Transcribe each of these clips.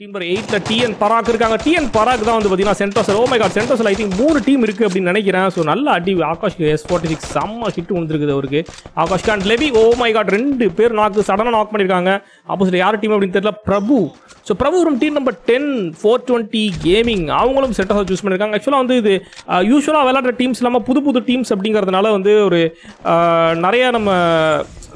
டீம்பர் எயிட்டில் டிஎன் பராக் இருக்காங்க. டிஎன் பராக் தான் வந்து பார்த்தீங்கன்னா சென்டோசல் ஓ மை காட் சென்டோசல் ஐ திங்க் மூணு டீம் இருக்குது அப்படின்னு நினைக்கிறேன். ஸோ நல்ல அடி. ஆகாஷ் எஸ் ஃபார்ட்டி சிக்ஸ் செம்ம ஹிட் வந்துருக்குது அவருக்கு. ஆகாஷ் கான் லெவி ஓ மை காட் ரெண்டு பேர் நாக்கு சடனாக நாக் பண்ணியிருக்காங்க. ஆப்போசிட் யார் டீம் அப்படின்னு தெரியல? Prabhu. So Prabhu room team number ten four twenty gaming அவங்களும் சென்டோசல் சூஸ் பண்ணியிருக்காங்க. ஆக்சுவலாக வந்து இது யூஸ்வலாக விளையாடுற டீம்ஸ் இல்லாமல் புது புது டீம்ஸ் அப்படிங்கிறதுனால வந்து ஒரு அஹ், நிறைய நம்ம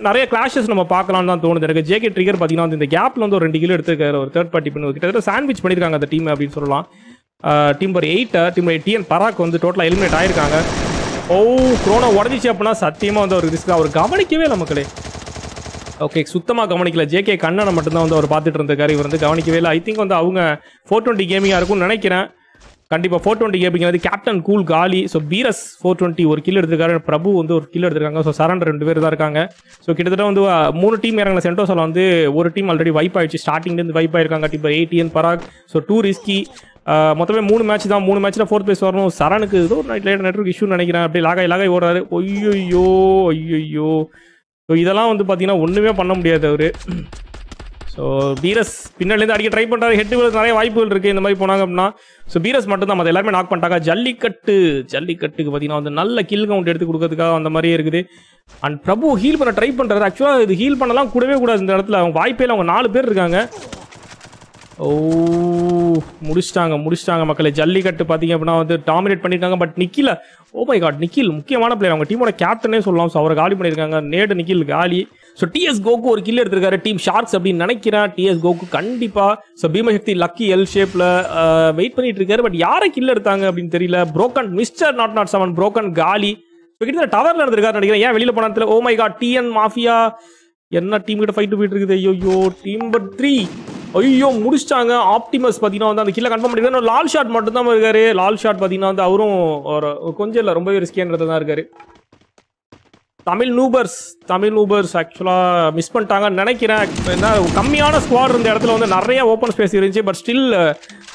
நிறைய கிளாஷஸ் நம்ம பார்க்கலாம்னு தான் தோணுது. எனக்கு ஜேகே ட்ரிகர் பார்த்தீங்கன்னா வந்து இந்த கேப்ல வந்து ஒரு ரெண்டு கிலோ எடுத்துருக்காரு ஒரு தேர்ட் பார்ட்டி பண்ணி கிட்டத்தட்ட சாண்ட்விச் பண்ணியிருக்காங்க அந்த டீம் அப்படின்னு சொல்லலாம். டீம் நம்பர் எயிட்டை டீம் டிஎன் பராக் வந்து டோட்டலாக எலிமினேட் ஆயிருக்காங்க. ஓ குரோனா உடஞ்சிச்சு அப்படின்னா சத்தியமாக வந்து ஒரு ரிஸ்க் அவர் கவனிக்கவே இல்லை மக்களே. ஓகே சுத்தமாக கவனிக்கல. ஜேகே கண்ணனை மட்டும்தான் வந்து அவர் பார்த்துட்டு இருந்திருக்காரு. இவர் வந்து கவனிக்கவே இல்லை. ஐ திங்க் வந்து அவங்க ஃபோர் டுவெண்ட்டி கேமிங்காக இருக்கும்னு நினைக்கிறேன். கண்டிப்பாக ஃபோர் டுவெண்ட்டி கேபிங்கிறது கேப்டன் கூல் காலி. ஸோ பீரஸ் ஃபோர் டுவெண்ட்டி ஒரு கில் எடுத்திருக்காரு. பிரபு வந்து ஒரு கில் எடுத்திருக்காங்க. ஸோ சரண்டர் ரெண்டு பேர் தான் இருக்காங்க. ஸோ கிட்டத்தட்ட வந்து மூணு டீம் இறங்கின சென்டோஸில் வந்து ஒரு டீம் ஆல்ரெடி வைப் ஆயிடுச்சு. ஸ்டார்டிங்லேருந்து வைப் ஆயிருக்காங்க. இப்போ ATN Parag so too risky மொத்தமே மூணு மேட்ச் தான். மூணு மேட்ச்சில் ஃபோர்த் பிளேஸ் வரணும். சரணுக்கு ஏதோ நைட் லேட் நெட்ஒர்க் இஷ்யூ நினைக்கிறேன். அப்படியே லாகாய் லாகாய் ஓடுறாரு. ஒய்யோ ஐயோ ஸோ இதெல்லாம் வந்து பார்த்தீங்கன்னா ஒன்றுமே பண்ண முடியாது அவர். ஸோ பீரஸ் பின்னாடிலேருந்து அடிக்க ட்ரை பண்ணுறாரு ஹெட் நிறைய வாய்ப்புகள் இருக்குது இந்த மாதிரி போனாங்க அப்படின்னா ஸோ பீரஸ் மட்டும் தான் மற்ற எல்லாருமே நாக் பண்ணிட்டாங்க. ஜல்லிக்கட்டு ஜல்லிக்கட்டுக்கு பார்த்தீங்கன்னா வந்து நல்ல கில் கவுண்ட் எடுத்து கொடுக்கறதுக்காக அந்த மாதிரியே இருக்குது. அண்ட் பிரபு ஹீல் பண்ண ட்ரை பண்ணுறாரு ஆக்சுவலாக இது ஹீல் பண்ணலாம் கூடவே கூடாது இந்த இடத்துல. அவங்க வாய்ப்பே அவங்க நாலு பேர் இருக்காங்க. ஓ முடிச்சிட்டாங்க முடிச்சிட்டாங்க மக்களை. ஜல்லிக்கட்டு பார்த்தீங்க அப்படின்னா வந்து டாமினேட் பண்ணியிருக்காங்க பட் நிக்கில ஓ மை காட் நிக்கில் முக்கியமான பிளேயர் அவங்க டீமோட கேப்டனே சொல்லலாம். ஸோ அவரை காலி பண்ணியிருக்காங்க. நேடு நிக்கில் காலி. ஸோ டிஎஸ் கோகு ஒரு கில் எடுத்திருக்காரு. டீம் ஷார்க்ஸ் அப்படின்னு நினைக்கிறேன். டிஎஸ் கோகு கண்டிப்பாக ஸோ பீமசக்தி லக்கி எல் ஷேப்பில் வெயிட் பண்ணிட்டு இருக்காரு. பட் யாரை கில் எடுத்தாங்க அப்படின்னு தெரியல. Broken mister not not seven broken காலி ஸோ கிட்ட டவர்ல இருந்திருக்காரு நினைக்கிறேன். ஏன் வெளியில் போனாத்துல oh oh my god TN mafia என்ன டீம் கிட்ட ஃபைட் போயிட்டு இருக்குது? ஐயோ டீம் நம்பர் த்ரீ ஐயோ முடிச்சிட்டாங்க. ஆப்டிமஸ் பார்த்தீங்கன்னா வந்து அந்த கில்ல கன்ஃபார்ம் பண்ணிருக்காரு லால் ஷாட் மட்டும் தான் இருக்காரு. லால் ஷாட் பார்த்தீங்கன்னா வந்து அவரும் ஒரு கொஞ்சம் இல்லை ரொம்பவே ரிஸ்கியானது தான் இருக்காரு. தமிழ் நூபர்ஸ் தமிழ் நூபர்ஸ் ஆக்சுவலாக மிஸ் பண்ணிட்டாங்கன்னு நினைக்கிறேன். என்ன கம்மியான ஸ்குவாட் இருந்த இடத்துல வந்து நிறைய ஓப்பன் ஸ்பேஸ் இருந்துச்சு பட் ஸ்டில்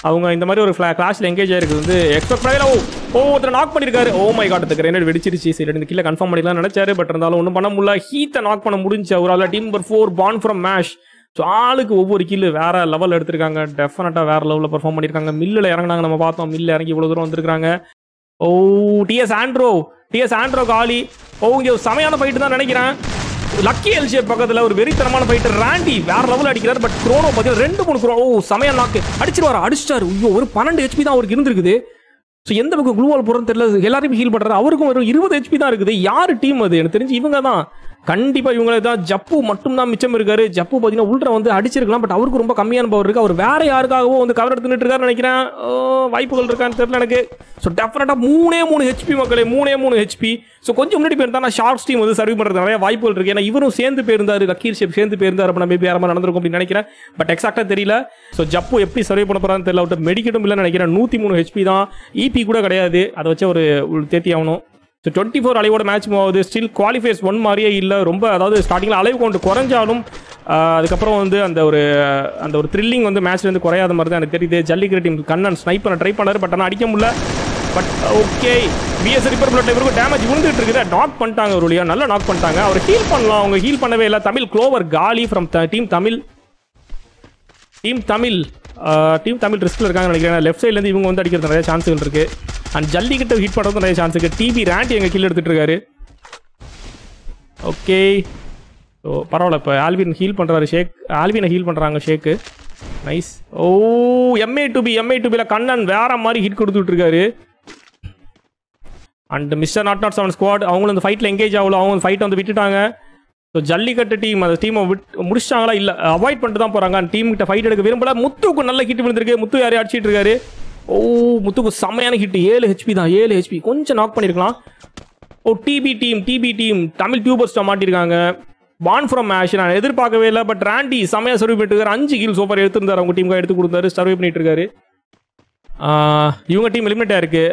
அவங்க இந்த மாதிரி ஒரு கிளாஸில் எங்கேஜ் ஆயிருக்கு வந்து எக்ஸ்பெக்ட் பண்ணல ஓ ஓ ஒருத்தர் நாக் பண்ணியிருக்காரு ஓ மை காட் கிரேனேட் வெடிச்சிருச்சு. சரி இந்த கீழே கன்ஃபார்ம் பண்ணிக்கலாம் நினைச்சாரு பட் இருந்தாலும் ஒன்றும் பண்ண முடியல. ஹீத்தை நாக் பண்ண முடிஞ்சு அவரால் டீம் நம்பர் ஃபோர் பான் ஃப்ரம் மேஷ் ஸோ ஆளுக்கு ஒவ்வொரு கில்லு வேறு லெவல் எடுத்திருக்காங்க. டெஃபினட்டாக வேறு லெவலில் பர்ஃபார்ம் பண்ணியிருக்காங்க மில்லில் இறங்குனாங்க நம்ம பார்த்தோம். மில்லில் இறங்கி இவ்வளோ தூரம் வந்திருக்காங்க oh oh, TS Andro TS Andro காலி. ஓ இங்கே ஒரு செமையான ஃபைட்டு தான் நினைக்கிறேன். லக்கி எல்ஜி பக்கத்தில் ஒரு வெறித்தனமான ஃபைட்டர் ராண்டி வேற லெவல் அடிக்கிறார் பட் குரோனோ பார்த்தீங்கன்னா ரெண்டு மூணு குரோ ஓ சமையல் நாக்கு அடிச்சிருவார்? அடிச்சிட்டாரு. ஐயோ ஒரு பன்னெண்டு ஹெச்பி தான் அவருக்கு இருந்திருக்குது. ஸோ எந்த பக்கம் குளூவால் போகிறோன்னு தெரியல. எல்லாரையும் ஹீல் பண்ணுறாரு அவருக்கும் ஒரு இருபது ஹெச்பி தான் இருக்குது. யார் டீம் அது? எனக்கு தெரிஞ்சு இவங்க தான் கண்டிப்பாக இவங்களே தான். ஜப்பு மட்டும் தான் மிச்சம் இருக்காரு. ஜப்பு பார்த்தீங்கன்னா உள்ற வந்து அடிச்சிருக்கலாம் பட் அவருக்கு ரொம்ப கம்மியான பவர் இருக்கு. அவர் வேற யாருக்காகவோ வந்து கவர் எடுத்துட்டு இருக்காரு நினைக்கிறேன். வாய்ப்புகள் இருக்கான்னு தெரியல எனக்கு. ஸோ டெஃபினட்டாக மூணே மூணு ஹெச்பி மக்களே மூணே மூணு ஹெச்பி ஸோ கொஞ்சம் முன்னாடி போயிருந்தா நான் ஷார்ட்ஸ் டீம் வந்து சர்வ் பண்ணுறது நிறைய வாய்ப்புகள் இருக்கு. ஏன்னா இவரும் சேர்ந்து போயிருந்தாரு லக்கீர் ஷேப் சேர்ந்து போயிருந்தார் அப்படின்னா மேபி யாரமாக நடந்திருக்கும் அப்படின்னு நினைக்கிறேன். பட் எக்ஸாக்டாக தெரியல. ஸோ ஜப்பு எப்படி சர்வ் பண்ண போகிறான்னு தெரியல. அவர்கிட்ட மெடிக்கெட்டும் இல்லைன்னு நினைக்கிறேன். நூற்றி மூணு ஹெச்பி தான். இபி கூட கிடையாது. அதை வச்சு ஒரு தேத்தி ஆகணும். ஸோ டுவெண்ட்டி ஃபோர் அலைவோட மேட்ச் மூவ் ஆகுது. ஸ்டில் குவாலிஃபைஸ் ஒன் மாதிரியே இல்லை. ரொம்ப அதாவது ஸ்டார்டிங்கில் அலைவ் கவுண்ட் குறைஞ்சாலும் அதுக்கப்புறம் வந்து அந்த ஒரு அந்த ஒரு த்ரில்லிங் வந்து மேட்ச்லேருந்து குறையாத மாதிரி தான் எனக்கு தெரியுது. ஜல்லிக்கிற டீம் கண்ணன் ஸ்னைப் பண்ண ட்ரை பண்ணார் பட் ஆனால் அடிக்க முடியல. But okay BS ripper blood இவருக்கு டேமேஜ் விழுந்துட்டு இருக்குது. நாக் பண்ணிட்டாங்க ஒரு வழியாக நல்லா நாக் பண்ணிட்டாங்க. அவர் ஹீல் பண்ணலாம். அவங்க ஹீல் பண்ணவே இல்லை. தமிழ் க்ளோவர் காலி from team Tamil. Team Tamil team Tamil ரிஸ்கில் இருக்காங்க நினைக்கிறேன். லெஃப்ட் சைட்லேருந்து இவங்க வந்து அடிக்கிறது நிறைய சான்ஸ்கள் இருக்குது அண்ட் ஜல்லிக்கிட்ட ஹிட் பண்ணுறது நிறைய சான்ஸ் இருக்குது டிபி ரேண்டி எங்கள் கில் எடுத்துகிட்டு இருக்காரு. ஓகே ஸோ பரவாயில்ல இப்போ ஆல்வின் ஹீல் பண்ணுறாரு ஷேக் ஆல்வினை ஹீல் பண்ணுறாங்க shake nice oh MA to B MA to பியில் கண்ணன் வேற மாதிரி hit கொடுத்துட்ருக்காரு and mister not not seven squad அவங்களும் அந்த ஃபைட்டில் எங்கேஜ் ஆகல. அவங்க ஃபைட்டை வந்து விட்டுட்டாங்க. ஸோ ஜல்லிக்கட்டு டீம் அந்த டீமை விட் முடிச்சிட்டாங்களா இல்லை அவாய்ட் பண்ணிட்டு தான் போகிறாங்க அந்த டீம் கிட்ட ஃபைட் எடுக்க விரும்பல. முத்துக்கு நல்ல ஹிட் விழுந்திருக்கு. முத்து யாரையும் அடிச்சிட்டு இருக்காரு. ஓ முத்துக்கு செம்மையான ஹிட் ஏழு ஹெச்பி தான். ஏழு ஹெச்பி கொஞ்சம் நாக் பண்ணியிருக்கலாம் ஓ DP team DP team Tamil டியூபர்ஸ்ட்டை மாட்டிருக்காங்க. பான் ஃப்ரம் மேஷ் நான் எதிர்பார்க்கவே இல்லை பட் ராண்டி செம்மையாக சர்வ் பண்ணிட்டு இருக்காரு அஞ்சு கில் சூப்பர் எடுத்திருந்தார். அவங்க டீமுக்கு எடுத்து கொடுத்தாரு. சர்வே பண்ணிட்டு இருக்காரு இவங்க டீம் எலிமினேட் ஆயிருக்கு.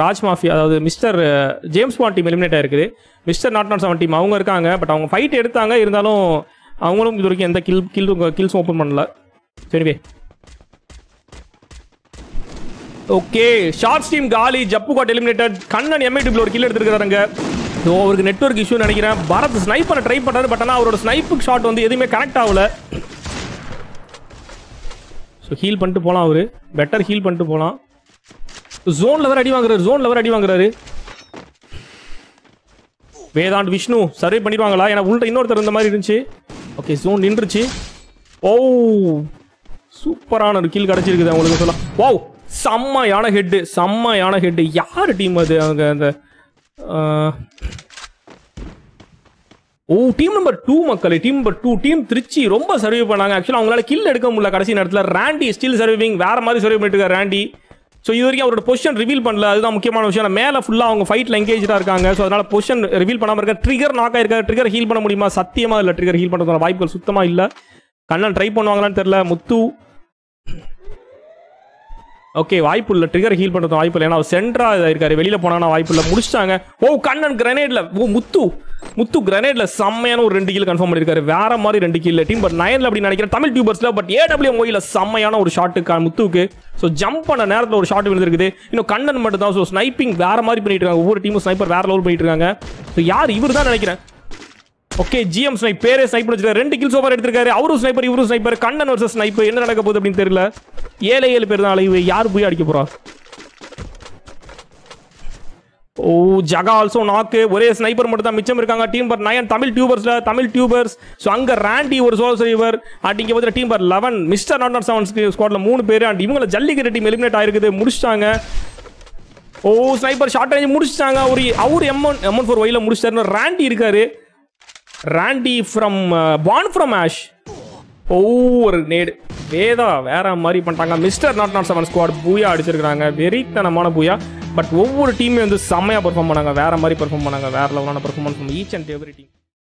ராஜ் மாஃபி அதாவது mister James Bond team eliminate ஆயிருக்குது mister not not seven team அவங்க இருக்காங்க பட் அவங்க ஃபைட் எடுத்தாங்க. இருந்தாலும் அவங்களும் இது வரைக்கும் எந்த கில் கில் கில்ஸும் ஓப்பன் பண்ணல. சரிவே ஓகே ஷார்ட் ஸ்டீம் காலி ஜப்பு காட் எலிமினேட்டட் கண்ணன் எம்ஐ ஒரு கில் எடுத்துருக்காருங்க ஸோ அவருக்கு நெட்வொர்க் இஷ்யூ நினைக்கிறேன். பரத் ஸ்னைப் பண்ண ட்ரை பண்ணுறாரு பட் ஆனால் அவரோட ஸ்னைப்புக்கு ஷாட் வந்து எதுவுமே கனெக்ட் ஆகல. ஸோ ஹீல் பண்ணிட்டு போகலாம் அவர். பெட்டர் ஹீல் பண்ணிட்டு போகலாம் ஜோன்ல வேறு அடி வாங்குறாரு ஜோன்ல வேறு அடி வாங்குறாரு. வேதாண்ட் விஷ்ணு சர்வே பண்ணிடுவாங்களா? ஏன்னா உள்ள இன்னொருத்தர் இந்த மாதிரி இருந்துச்சு. ஓகே ஜோன் நின்றுச்சு. ஓ சூப்பரான ஒரு கீழ் கிடச்சிருக்குது அவங்களுக்கு சொல்லலாம். வாவ் செம்மையான ஹெட்டு செம்மையான ஹெட்டு யார் டீம் அது? அவங்க அந்த ஓ டீம் நம்பர் டூ மக்களே team number two team Trichy ரொம்ப சர்வே பண்ணாங்க. ஆக்சுவலாக அவங்களால கில் எடுக்க முடியல கடைசி நேரத்தில். ரேண்டி ஸ்டில் சர்விங் வேற மாதிரி சர்வே பண்ணிட்டு இருக்காரு ஸோ இது வரைக்கும் அவரோட பொசிஷன் ரிவீல் பண்ணல. அதுதான் முக்கியமான விஷயம். மேலே ஃபுல்லாக அவங்க ஃபைட்டில் எங்கேஜாக இருக்காங்க. ஸோ அதனால் பொசிஷன் ரிவீல் பண்ணாமல் இருக்க ட்ரிகர் நாக் ஆயிருக்காரு. ட்ரிகர் ஹீல் பண்ண முடியுமா? சத்தியமாக இல்லை. ட்ரிகர் ஹீல் பண்ணுறதுக்கான வாய்ப்புகள் சுத்தமாக இல்லை. கண்ணன் ட்ரை பண்ணுவாங்களான்னு தெரில முத்து. ஓகே வாய்ப்பு இல்லை ட்ரிகர் ஹீல் பண்ணுறது வாய்ப்பு இல்லை. ஏன்னா அவர் சென்ட்ரா இருக்காரு வெளியில போனாங்கன்னா வாய்ப்பு இல்லை முடிச்சிட்டாங்க. ஓ கண்ணன் கிரனேட்ல ஓ முத்து. முத்து கிரனேட்ல செம்மையான ஒரு ரெண்டு கீழ் கன்ஃபார்ம் பண்ணிருக்காரு. வேற மாதிரி ரெண்டு கீழ் டீம் பட் நயன்ல அப்படி நினைக்கிறேன். தமிழ் டியூபர்ஸ்ல பட் ஏடபிள்யூ மொயில செம்மையான ஒரு ஷாட்டு முத்துக்கு ஸோ ஜம்ப் பண்ண நேரத்தில் ஒரு ஷாட் விழுந்திருக்குது. இன்னும் கண்ணன் மட்டும் தான் ஸோ ஸ்னைப்பிங் வேற மாதிரி பண்ணிட்டு இருக்காங்க. ஒவ்வொரு டீமும் ஸ்னைப்பர் வேற லெவல் பண்ணிட்டு இருக்காங்க. ஸோ யார் இவர் தான் நினைக்கிறேன்? ஓகே ஜிஎம் ஸ்னைப் பேரே ஸ்னைப் வச்சிருக்காரு. ரெண்டு கில்ஸ் ஓவர் எடுத்திருக்காரு. அவரும் ஸ்னைப்பர் இவரும் ஸ்னைப்பர் கண்ணன் வருஷம் ஸ்னைப்பர் என்ன நடக்க போகுது அப்படின்னு தெரியல. ஏழை ஏழு பேர் தான் அலைவு. யார் போய் அடிக்க போறா? ஓ ஜகா ஆல்சோ நாக்கு ஒரே ஸ்னைப்பர் மட்டும் தான் மிச்சம் இருக்காங்க. டீம் பர் நயன் தமிழ் டியூபர்ஸ்ல தமிழ் டியூபர்ஸ் ஸோ அங்க ரேண்டி ஒரு சோல் சைவர் அடிங்க போது team per eleven mister not not seven ஸ்குவாட்ல மூணு பேர். அண்ட் இவங்களை ஜல்லிக்கட்டு டீம் எலிமினேட் ஆயிருக்குது. முடிச்சிட்டாங்க. ஓ ஸ்னைப்பர் ஷார்ட் ரேஞ்ச் முடிச்சிட்டாங்க. அவர் அவர் எம்என் எம்என் ஃபோர் ஒயில முடிச்சிட்டாரு ரேண்டி இருக்காரு. ராண்டி ஃப்ரம் பான் ஃப்ரம் ஆஷ் ஒவ்வொரு நேடு. வேதா வேற மாதிரி பண்ணிட்டாங்க. Mister not not seven squad booyah அடிச்சிருக்கிறாங்க. வெறித்தனமான பூயா. பட் ஒவ்வொரு டீமே வந்து செம்மையாக பெர்ஃபார்ம் பண்ணாங்க. வேற மாதிரி பெர்ஃபார்ம் பண்ணாங்க. வேற லெவலான performance each and every team